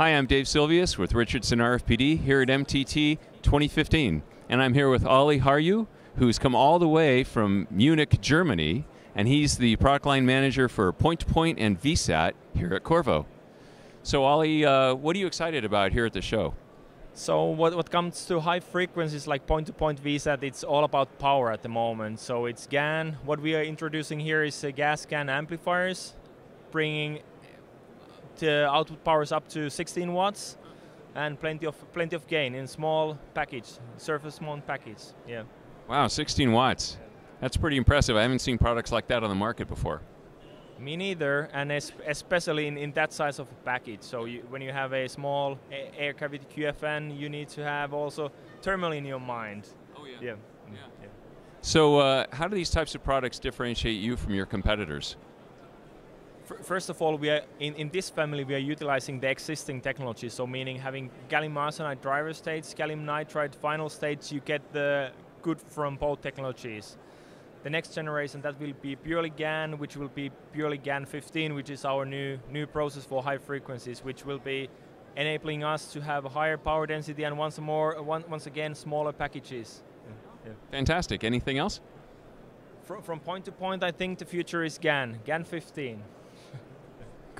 Hi, I'm Dave Silvius with Richardson RFPD here at MTT 2015. And I'm here with Olli Harju, who's come all the way from Munich, Germany, and he's the product line manager for Point-to-Point and VSAT here at Qorvo. So Olli, uh, what are you excited about here at the show? So what, what comes to high frequencies like point-to-point VSAT, it's all about power at the moment. So it's GaN. What we are introducing here is uh, GaAs GaN amplifiers, bringing the output powers up to 16 watts and plenty of plenty of gain in small package, surface mount package. Yeah. Wow, 16 watts. That's pretty impressive. I haven't seen products like that on the market before. Me neither, and especially in, in that size of a package. So you, when you have a small air cavity QFN, you need to have also thermal in your mind. Oh yeah. Yeah. yeah. yeah. So uh, how do these types of products differentiate you from your competitors? First of all, we are in, in this family we are utilizing the existing technology. So meaning having gallium arsenide driver states, gallium nitride final states, you get the good from both technologies the next generation that will be purely GaN, which will be purely GaN 15, which is our new new process for high frequencies, which will be enabling us to have a higher power density and once more, one, once again, smaller packages. Yeah. Fantastic. Anything else? From, from point to point, I think the future is GaN, GaN 15.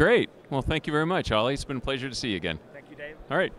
Great. Well, thank you very much, Olli. It's been a pleasure to see you again. Thank you, Dave. All right.